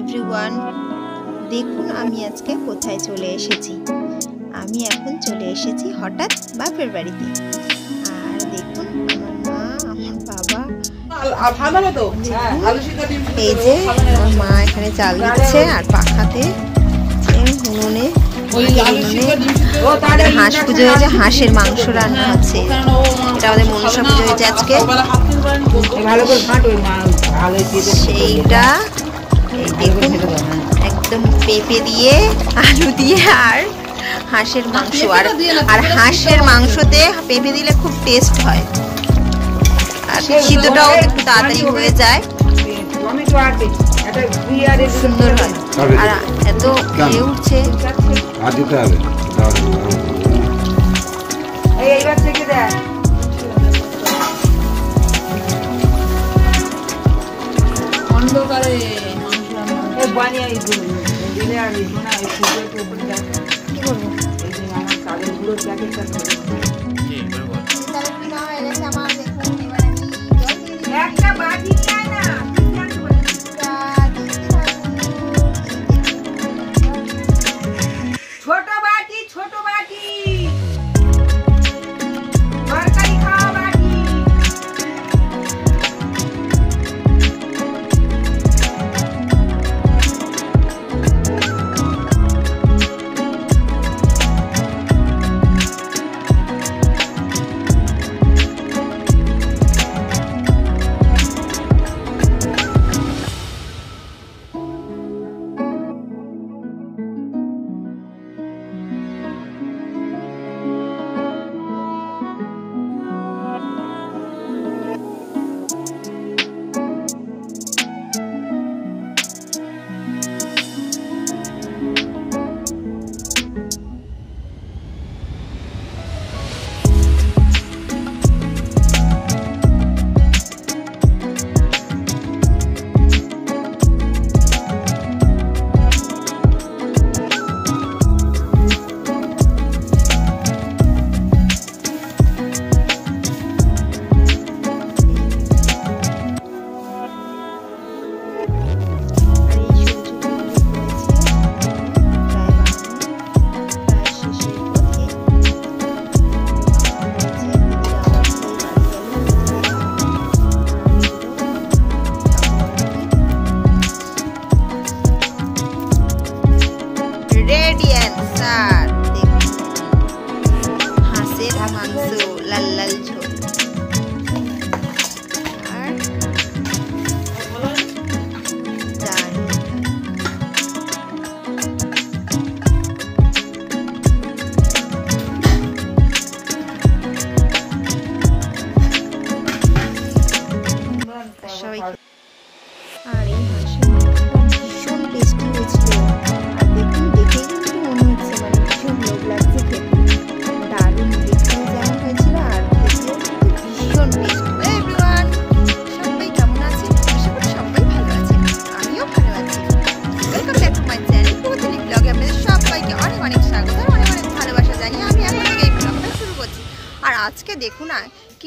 Everyone দেখুন আমি আজকে কোথায় চলে এসেছি। আমি এখন চলে এসেছি হঠাৎ বাপের বাড়িতে। আর দেখুন আমার মা আমার বাবা। এই যে আমার মা এখানে চাল দিচ্ছে আর পাখাতে। উনুনে উনুনে হাঁস পুজো হয়েছে হাঁসের মাংস রান্না হচ্ছে। এটা আমাদের মনসা পুজো হয়েছে আজকে। সেইটা একদম পেঁপে দিয়ে আলু দিয়ে আর হাঁসের মাংস। আর আর হাঁসের মাংসতে পেঁপে দিলে খুব টেস্ট হয়। আর সিদ্ধটাও একটু তাড়াতাড়ি হয়ে যায়। সুন্দর হয় আর এত খেয়ে উঠছে। এইবার থেকে দেখ। বানিয়ে এই দিলে আর এই না এই ফুলের উপরে দেখ কি করব এই যে আমার কালের গুঁড়ো প্যাকেটটা দেখুন দিচ্ছি। একটা বাটি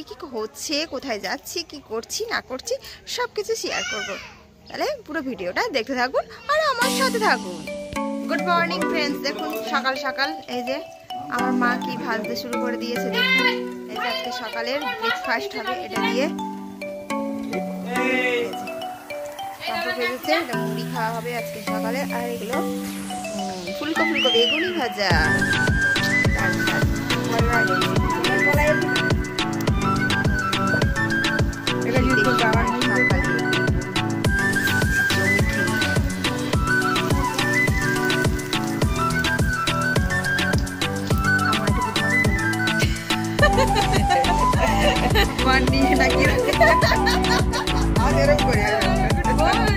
কি হচ্ছে, কোথায় যাচ্ছি, কি করছি, না করছি সব কিছু শেয়ার করব। তাহলে পুরো ভিডিওটা দেখতে থাকুন আর আমার সাথে থাকুন। গুড মর্নিং ফ্রেন্ডস দেখুন, সকাল সকাল এই যে আমার মা কি ভাজতে শুরু করে দিয়েছে দেখুন। এই আজকে সকালের ব্রেকফাস্ট হবে, এটা দিয়ে। পাঁপড় ভেজেছে মুড়ি খাওয়া হবে আজকে সকালে। আর এগুলো ফুলকো ফুলকো বেগুনি ভাজা। ডাল ভাত। এটা ইউজ করতে আবার সকালে জমি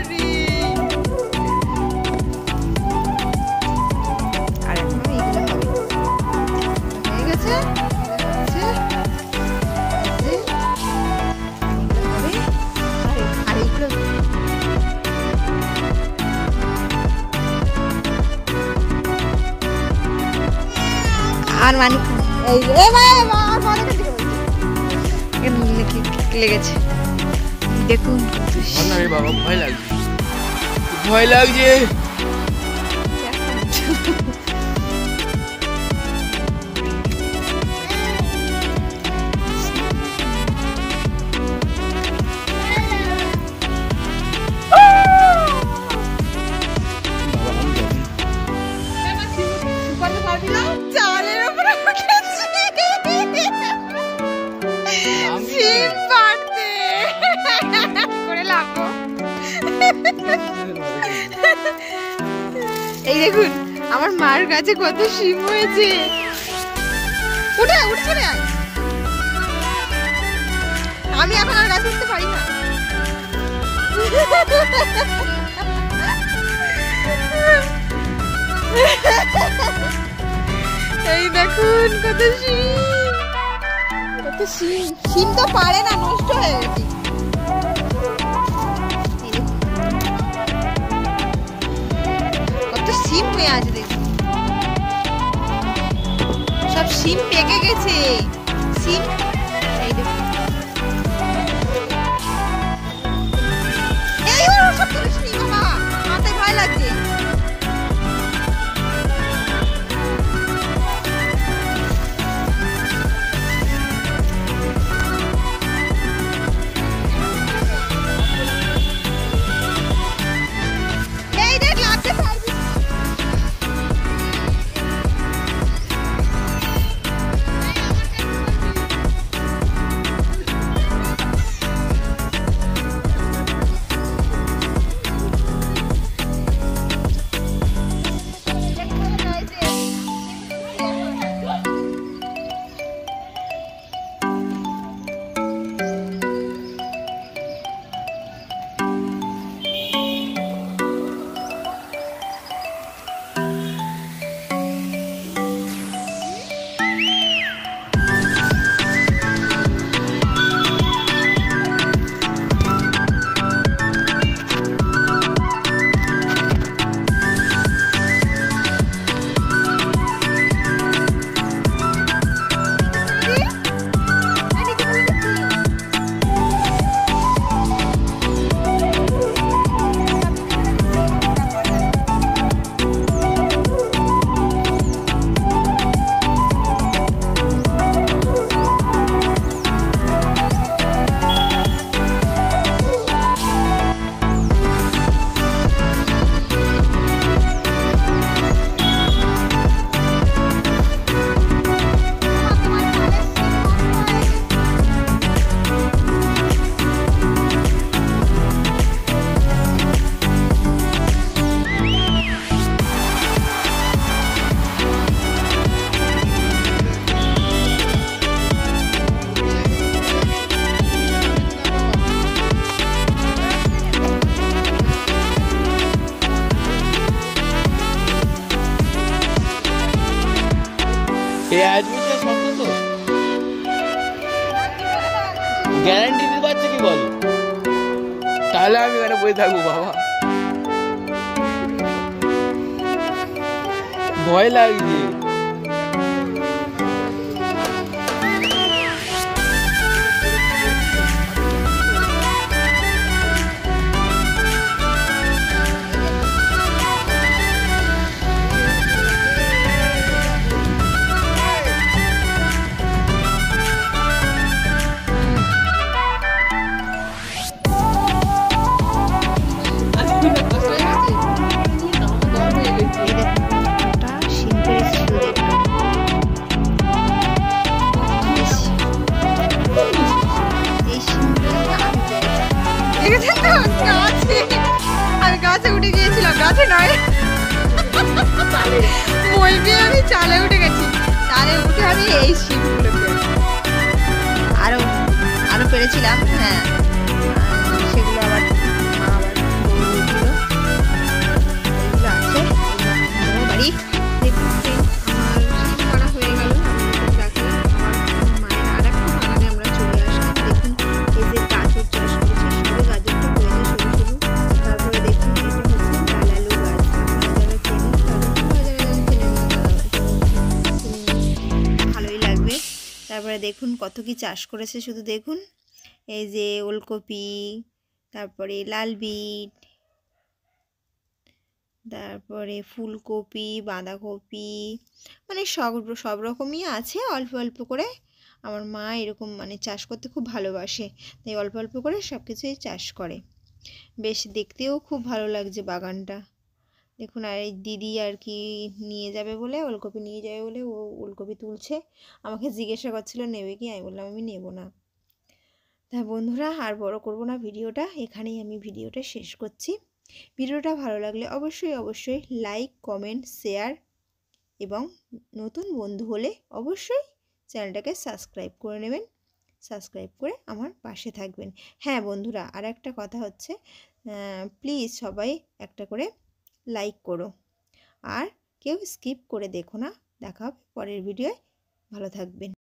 থেকে আমার মানে লেগেছে। দেখুন ভয় লাগছে। ভয় লাগছে। দেখুন, আমার মার কাছে কত শিম হয়েছে। উঠে উঠে চলে আয় আমি এখন আর গাছ উঠতে পারি না। এই দেখুন, কত শিম। কত শিম। শিম তো পারে না, নষ্ট হয়ে গেছে। পেঁয়াজ দেবো সব সিম পেকে গেছে। সিম হয়ে থাকব বাবা। ভয় লাগছে। উঠে গিয়েছিলাম গাছে নয়। বলবি আমি চালে উঠে গেছি। চালে উঠে আমি এই শিপগুলো আরও আরও পেরেছিলাম হ্যাঁ। তারপরে দেখুন কত কি চাষ করেছে, শুধু দেখুন। এই যে ওলকপি, তারপরে লাল বিট তারপরে ফুলকপি, বাঁধাকপি মানে সব সব রকমই আছে। অল্প অল্প করে আমার মা এরকম মানে চাষ করতে খুব ভালোবাসে, তাই অল্প অল্প করে সব কিছুই চাষ করে। বেশ দেখতেও খুব ভালো লাগছে বাগানটা। দেখুন, আর এই দিদি আর কি নিয়ে যাবে বলে, ওলকপি নিয়ে যাবে বলে ও ওলকপি তুলছে। আমাকে জিজ্ঞাসা করছিল, নেবে কি? আমি বললাম, আমি নেব না। তা বন্ধুরা, আর বড় করব না ভিডিওটা, এখানেই আমি ভিডিওটা শেষ করছি। ভিডিওটা ভালো লাগলে অবশ্যই অবশ্যই লাইক কমেন্ট শেয়ার এবং নতুন বন্ধু হলে অবশ্যই চ্যানেলটাকে সাবস্ক্রাইব করে নেবেন। সাবস্ক্রাইব করে আমার পাশে থাকবেন। হ্যাঁ বন্ধুরা আর একটা কথা হচ্ছে প্লিজ সবাই একটা করে লাইক করো। আর কেউ স্কিপ করে দেখো না। দেখা পরের ভিডিওয় ভালো থাকবেন।